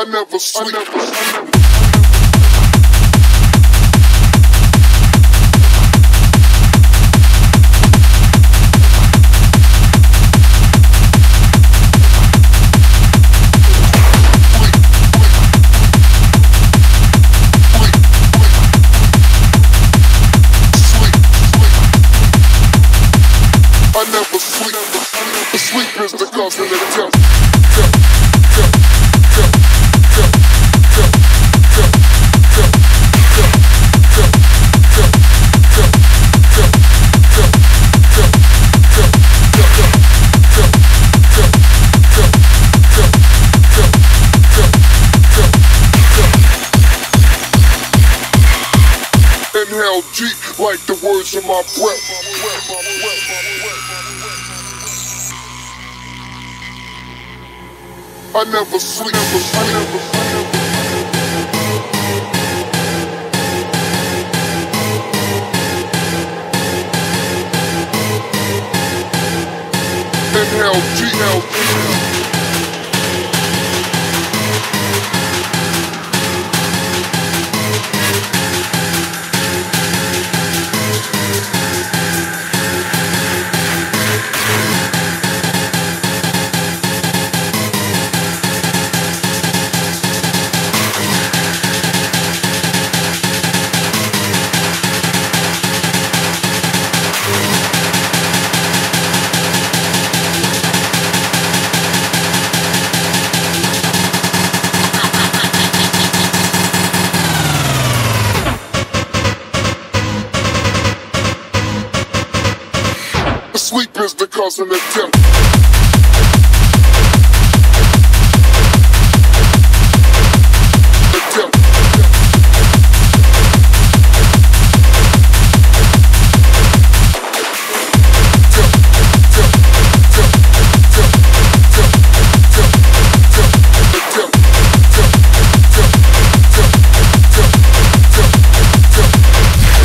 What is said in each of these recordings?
I never sleep. I never, I never. I never sleep. The sleep is the cause of. Inhale deep like the words my breath. I never sleep. I never sleep. Inhale, G-L, Sleep is the cause of the death.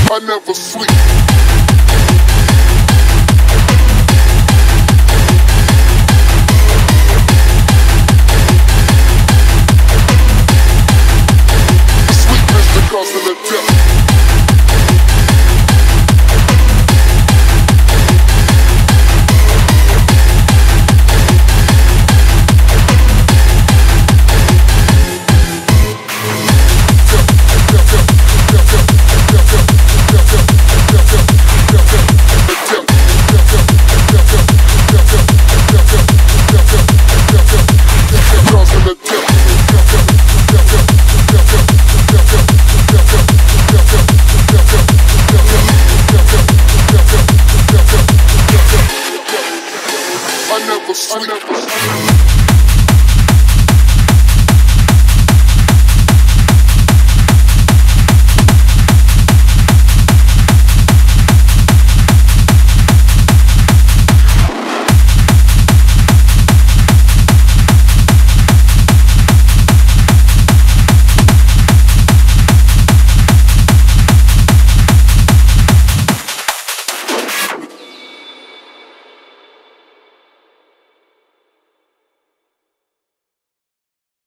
I never. Sleep never, I never, I never.